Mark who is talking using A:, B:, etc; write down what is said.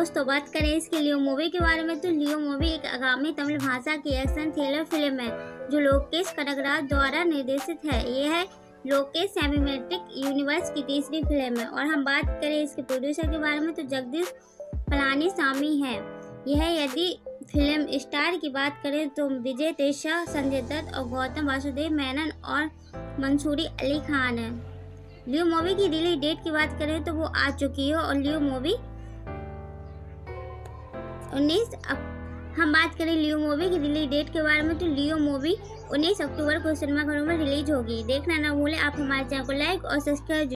A: दोस्तों बात करें इसके लियो मूवी के बारे में तो लियो मूवी एक आगामी तमिल भाषा की एक्शन थ्रिलर फ़िल्म है, जो लोकेश कनगराज द्वारा निर्देशित है। यह है लोकेश सेमीमेट्रिक यूनिवर्स की तीसरी फ़िल्म है। और हम बात करें इसके प्रोड्यूसर के बारे में तो जगदीश पलानी स्वामी है। यह यदि फ़िल्म स्टार की बात करें तो विजय तेजा संजय दत्त और गौतम वासुदेव मेनन और मंसूरी अली खान है। लियो मूवी की रिलीज़ डेट की बात करें तो वो आ चुकी है और लियो मूवी उन्नीस हम बात करें लियो मूवी की रिलीज़ डेट के बारे में तो लियो मूवी उन्नीस अक्टूबर को सिनेमाघरों में रिलीज़ होगी। देखना ना भूलें, आप हमारे चैनल को लाइक और सब्सक्राइब